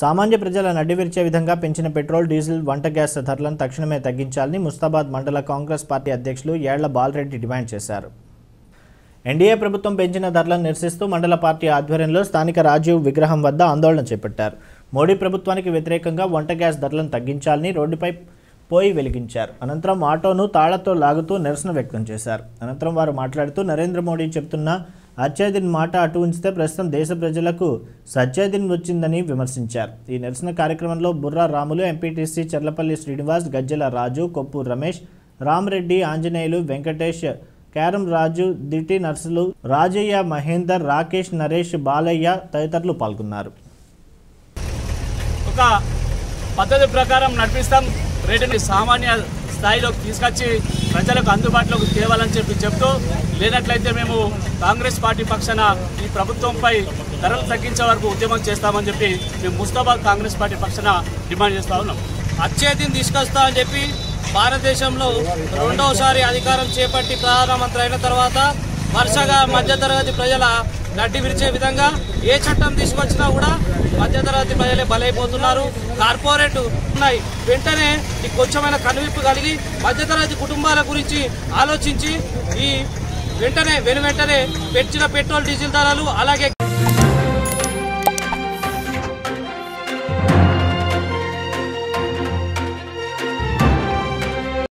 సామాన్య ప్రజల నడ్డివిరిచే విధంగా పెంచిన పెట్రోల్ డీజిల్ వంట గ్యాస్ ధరలను తక్షణమే తగ్గించాలని ముస్తాబాద్ మండల కాంగ్రెస్ పార్టీ అధ్యక్షులు ఏళ్ళ బాలరెడ్డి డిమాండ్ చేశారు. ఎన్డీఏ ప్రభుత్వం పెంచిన ధరలను నిరసిస్తూ మండల పార్టీ ఆధ్వర్యంలో స్థానిక రాజీవ్ విగ్రహం వద్ద ఆందోళన చేపట్టారు. మోడీ ప్రభుత్వానికి వ్యతిరేకంగా వంట గ్యాస్ ధరలను తగ్గించాలని రోడ్డుపై పోయి వెలిగించారు. అనంతరం ఆటోను తాళ్ళతో లాగుతూ నిరసన వ్యక్తం చేశారు. అనంతరం వారు మాట్లాడుతూ నరేంద్ర మోడీ చెప్తున్న అత్యదిన్ మాట అటు ఉంచితే ప్రస్తుతం దేశ ప్రజలకు సత్యధిన్ వచ్చిందని విమర్శించారు. ఈ నిరసన కార్యక్రమంలో బుర్రా రాములు ఎంపీటీసీ చర్లపల్లి శ్రీనివాస్ గజ్జల రాజు కొప్పు రమేష్ రామరెడ్డి ఆంజనేయులు వెంకటేష్ క్యారం రాజు దిటి నర్సులు రాజయ్య మహేందర్ రాకేష్ నరేష్ బాలయ్య తదితరులు పాల్గొన్నారు. ఒక పద్ధతి ప్రకారం నడిపిస్తాం. రేటుని సామాన్య స్థాయిలోకి తీసుకొచ్చి ప్రజలకు అందుబాటులోకి తేవాలని చెప్పి చెప్తూ లేనట్లయితే మేము కాంగ్రెస్ పార్టీ పక్షాన ఈ ప్రభుత్వంపై ధరలు తగ్గించే వరకు ఉద్యమం చేస్తామని చెప్పి మేము ముస్తాబాద్ కాంగ్రెస్ పార్టీ పక్షాన డిమాండ్ చేస్తా ఉన్నాం. అత్యధిని తీసుకొస్తామని చెప్పి భారతదేశంలో రెండవసారి అధికారం చేపట్టి ప్రధానమంత్రి అయిన తర్వాత వరుసగా మధ్యతరగతి ప్రజల నడ్డి విరిచే విధంగా ఏ చట్టం తీసుకొచ్చినా కూడా మధ్యతరగతి ప్రజలే బలైపోతున్నారు. కార్పొరేట్ ఉన్నాయి. వెంటనే ఈ కొంచెమైన కనువిప్పు కలిగి మధ్యతరగతి కుటుంబాల గురించి ఆలోచించి ఈ వెంటనే వెను వెంటనే పెంచిన పెట్రోల్ డీజిల్ ధరలు అలాగే